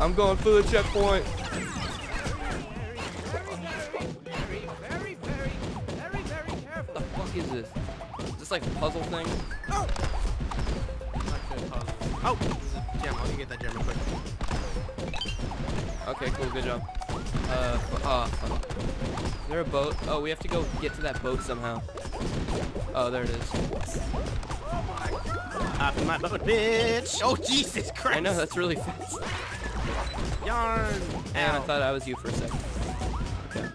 I'm going for the checkpoint. Very, very, very, very careful. What the fuck is this? Is this like a puzzle thing? Oh, this is a gem. Let me get that gem real quick. Okay, cool, good job. Uh, fu- ah. Is there a boat? Oh, we have to go get to that boat somehow. Oh, there it is. Hop in my boat, bitch. Oh, Jesus Christ. I know, that's really fast. Yarn. And I thought I was you for a second. Okay.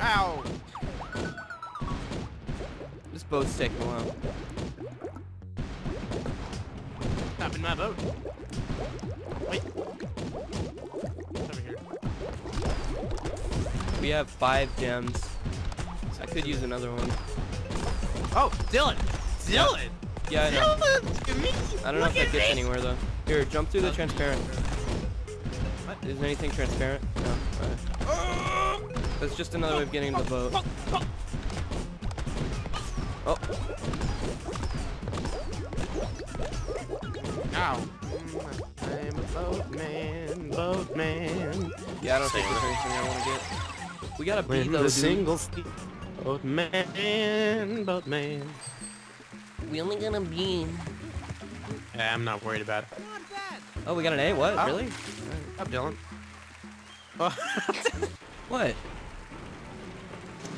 Ow. This boat's taking a while. Hop in my boat. Wait. It's over here. We have five gems. I could use another one. Oh, Dylan. Dylan. Yeah, I know. Dylan. Look at me. I don't know Look if that gets me. anywhere though. Here, jump through the transparent. What? Is there anything transparent? No. Alright. That's just another way of getting in the boat. Oh, Ow. Mm, I'm a boatman, boatman. yeah, I don't think there's anything I want to get. We got a B When though, the dude. single steam. Boatman, boatman. We only got a B. Yeah, I'm not worried about it. Oh, we got an A? What? Oh. Really? Up, Dylan. Oh, What?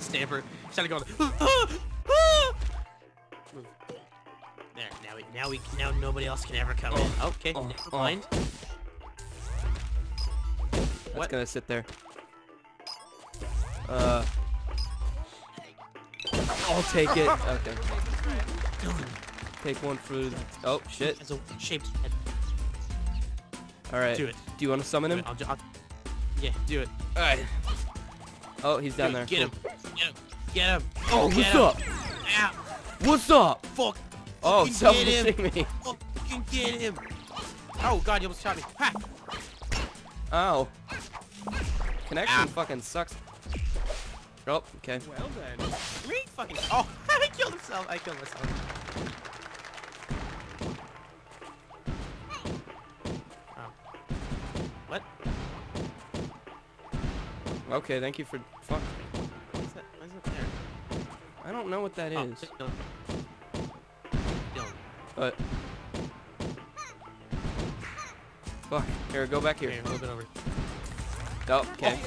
Stamper started going. there, now we, now we, now nobody else can ever come in. Okay, oh, never oh. mind. That's What? gonna sit there. Uh. I'll take it. Okay. Take one for. the- Oh shit. As a shaped head. All right. Do it. Do you want to summon him? I'll, I'll, yeah, do it. All right. Oh, he's down Do there. Get him. Get him. Get him. Oh, Get what's him. up? Ow. What's up? Fuck. Oh, Fucking get him. selfishing me. Fucking get him. Oh god, you almost shot me. Ha. Ow. Connection Ah. fucking sucks. Oh, okay. Well then. Great fucking. Oh, I killed himself. I killed myself. Okay, thank you for. Fuck. What's that? Why is it there? I don't know what that oh, is. Oh, Dylan. Dylan. But. Fuck. Here, go back Here, here. little bit over. Oh, okay.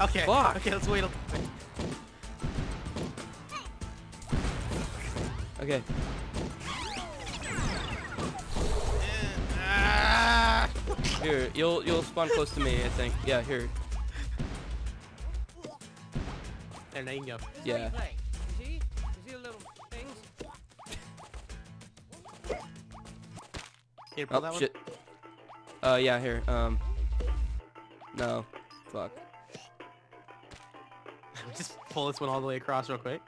Okay. Fuck. Okay, let's wait. a- Okay. Here, you'll you'll spawn close to me, I think. Yeah, here. There, now you can go. This Yeah. how you play. You see? See the little things? Here, pull Oh that shit. Uh, yeah, here. Um. No. Fuck. Just pull this one all the way across real quick.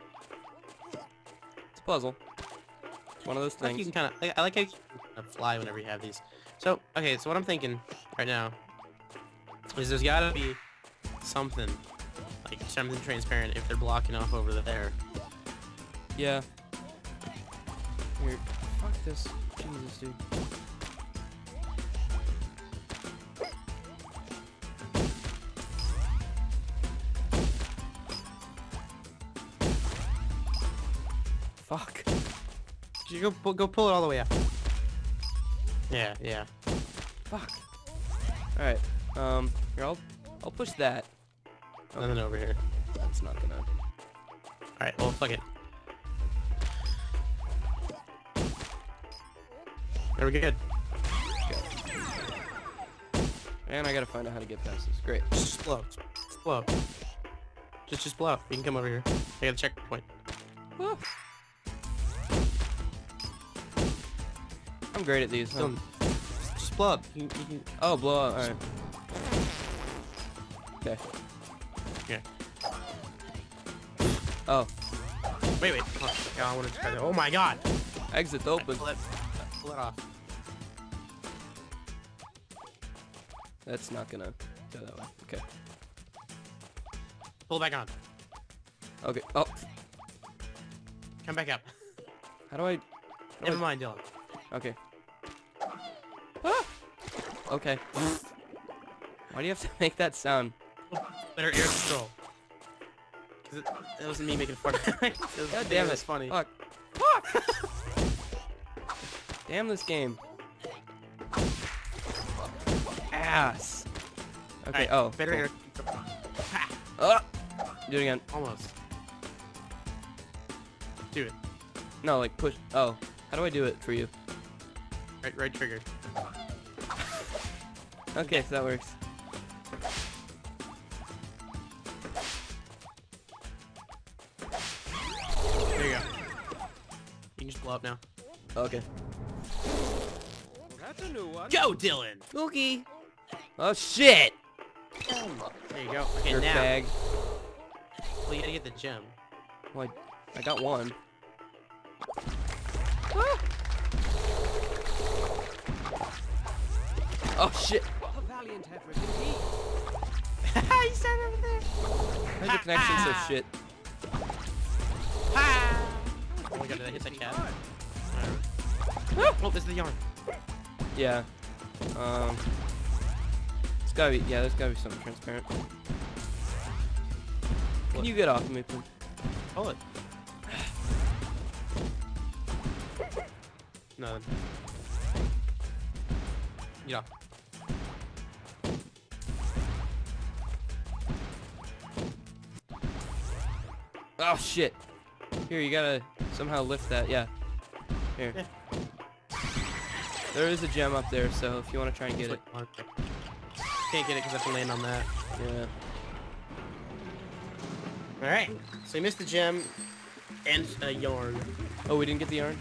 It's a puzzle. It's one of those I like you things. can kind of. I like how you can fly whenever you have these. So okay, so what I'm thinking right now is there's gotta be something like something transparent if they're blocking off over there. Yeah. Here. Fuck this. Jesus, dude. Fuck. You go go pull it all the way up. Yeah, yeah. Fuck. Alright. Um, here, I'll, I'll push that. And then over here. That's not gonna... All right. Well, fuck it. There we good. And I gotta find out how to get past this. Great. Just blow. Just blow. Just just blow. You can come over here. I got a checkpoint. Ah. I'm great at these. Huh? Just, just blow up. You, can- you can. Oh, blow up. Alright. Okay. Yeah. Oh, Wait, wait. Oh, God, I want to try that. Oh my god. exit open. Pull it. Pull it off. That's not gonna go that way. Okay. Pull it back on. Okay. Oh, Come back up. how do I? how do Never I- mind, Dylan. Okay. Okay. Why do you have to make that sound? Better air control. Cause it, that wasn't me making fun. it was, God damn it. was funny. Fuck. Fuck! damn this game. Ass. Okay, Alright, oh. better cool. air control. Ha! Ah! Do it again. Almost. Do it. No, like push. Oh. How do I do it for you? Right, right trigger. Okay, so that works. There you go. You can just blow up now. Okay. That's a new one. Go, Dylan! Cookie! Oh shit! There you go. Okay, Your now. bag. Well, you gotta get the gem. Well, I, I got one. Oh shit! A valiant effort indeed. you started over there. Why is the connection so shit? Oh my god, did I hit that cat? Alright. Oh, there's the yarn. Yeah. Um. It's gotta be. Yeah, there's gotta be something transparent. Can you get off of me, please? Pull it. Nothing. Get Oh shit! Here, you gotta somehow lift that. Yeah. Here. Yeah. There is a gem up there, so if you want to try and get it. Just like- okay. Can't get it because I have to land on that. Yeah. Alright, so we missed the gem and a yarn. Oh, we didn't get the yarn?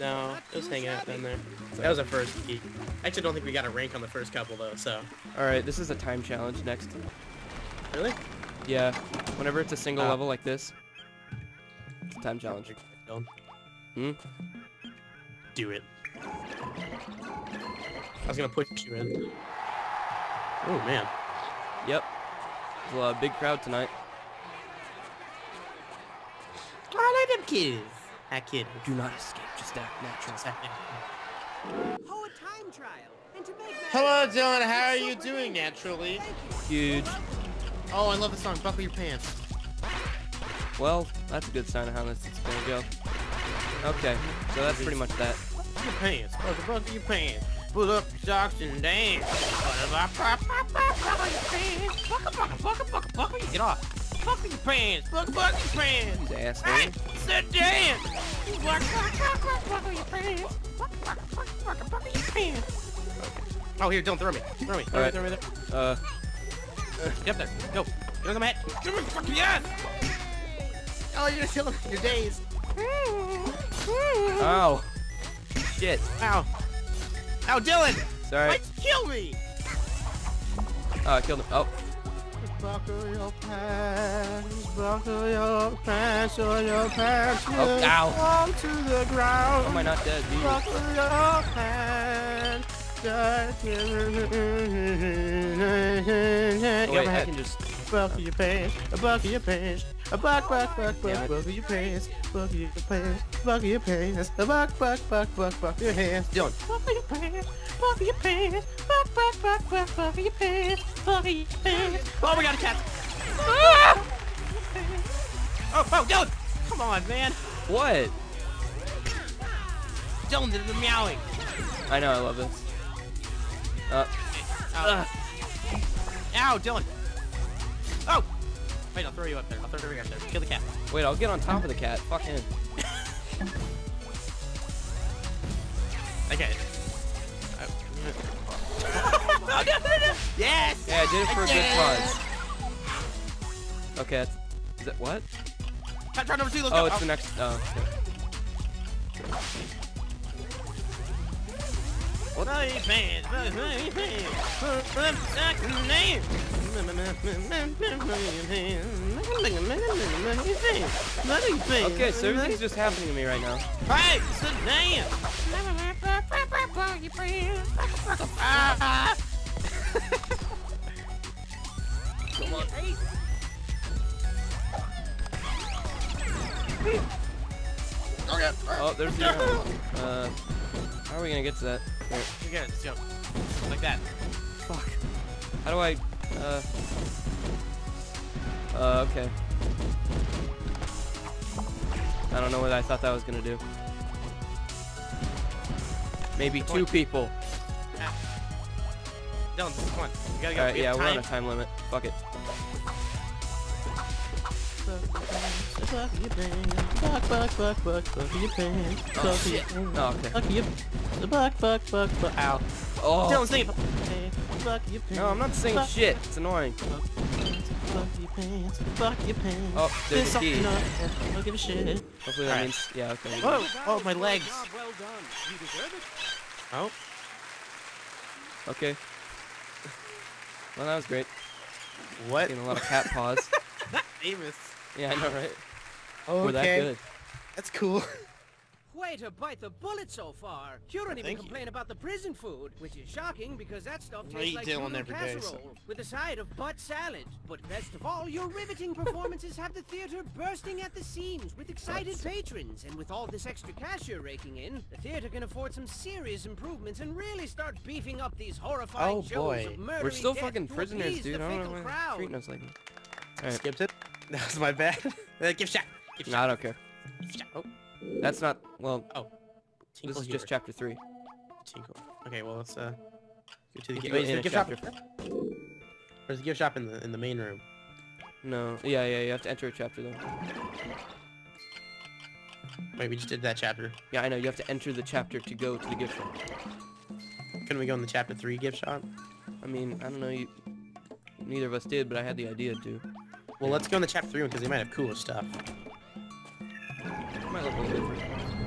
No, it was hanging out down there. That was our first key. I actually don't think we got a rank on the first couple though, so. Alright, this is a time challenge next. Really? Yeah. Whenever it's a single Ah. level like this, it's a time challenge. Dylan. Hmm? Do it. I was gonna push you in. Oh man. Yep. There's a big crowd tonight. I like them kids. That kid. Do not escape. Just act natural. Oh, a time trial. And to make Hello, Dylan. How are you doing naturally? Thank you. Huge. Oh, I love the song. Buckle your pants. Well, that's a good sign of how this is gonna go. Okay, so that's pretty much that. Buckle your pants. Buckle, buckle your pants. Pull up your socks and dance. Buckle your pants. Buckle, buckle, buckle, buckle, buckle. Get off. Buckle your pants. Buckle, buckle your pants. You Hey, asshole. sit down. Buckle, buckle, buckle, your pants. Buckle, buckle, buckle, buckle, buckle your pants. Oh, here, don't throw me. Throw me. Throw me, Alright. throw me there. Uh, Get up there. Go. Get on the mat. Give me fucking yes. Oh, you're gonna kill him. You're dazed. ow. Shit. Ow. Ow, Dylan. Sorry. Why'd you kill me? Oh, I killed him. Oh, Buckle your pants, buckle your pants, or your pants oh, will Oh, ow. fall to the ground. how am I not dead, dude? Buckle your pants. Oh, wait, I can just... Buckle your pants, a buckle your pants, a buck, buck, buck, buck, buckle your pants, buckle your pants, buckle your pants, a buck, buck, buck, buck, buckle your hands. Dylan. Buckle your pants, buckle your pants, buck, buck, buck, buck, buckle your pants, buckle your pants. Oh, we got a cat. Ah! Oh, oh, Dylan! Come on, man. What? Dylan did the meowing. I know, I love this. Uh, Ow. Ow, Dylan. Oh! Wait, I'll throw you up there. I'll throw you up there. Kill the cat. wait, I'll get on top of the cat. Fuck him. Okay. Oh, no, no, no. Yes! Yeah, I did it for a good cause. Okay, that's... Is that what? Cat number two, let's Oh, go. it's the next... Oh, okay. Bloody pants, bloody pants, bloody socks and nails. Okay, so everything's just happening to me right now. Hey, down. Ah. Come on. Oh, there's the yarn. Uh, How are we gonna get to that? You gotta just jump. Like that. Fuck. How do I, uh... Uh, okay. I don't know what I thought that was gonna do. Maybe two Point. people. Dylan, come on. You gotta go. Alright, yeah, have we're on a time limit. Fuck it. Buck your pants. Buck, buck, buck, buck, your pants. Oh, Buck shit. your pants. Oh, okay. Buck your buck, buck, buck, buck. Ow. Oh! Dylan, sing it. Your pants. No, I'm not saying Buck shit. It's annoying. Buck your pants. Buck your pants. Pants. Oh, there's a key. Don't give a shit. Hopefully that Alright. means... Yeah, okay. Whoa. Oh, my legs. Well done. You deserve it. Oh. Okay. Well, that was great. What? Getting a lot of cat paws. Amos. Yeah, I know, right? Okay. We're that good. That's cool. Way to bite the bullet so far. You don't even Thank you. complain about the prison food, which is shocking because that stuff tastes like Dylan noodle every day, casserole so- with a side of butt salad. But best of all, your riveting performances have the theater bursting at the seams with excited patrons. And with all this extra cash you're raking in, the theater can afford some serious improvements and really start beefing up these horrifying Oh, shows boy. of murder We're still fucking prisoners, dude. I don't know fickle why they're crowd. treating us like that. Alright. Skipped it. That was my bad. Uh, Gift shot. Gift No, I don't care. Gift shot. Oh. That's not... Well, Oh. this is just chapter 3. Tinkle. Okay, well let's uh go to the gift. can go Wait, is the a gift shop? chapter. Where's the gift shop in the in the main room? No. Yeah, yeah, you have to enter a chapter, though. Wait, we just did that chapter. Yeah, I know. You have to enter the chapter to go to the gift shop. Couldn't we go in the chapter three gift shop? I mean, I don't know. You, neither of us did, but I had the idea to. Well, let's go in the chapter three one because they might have cooler stuff.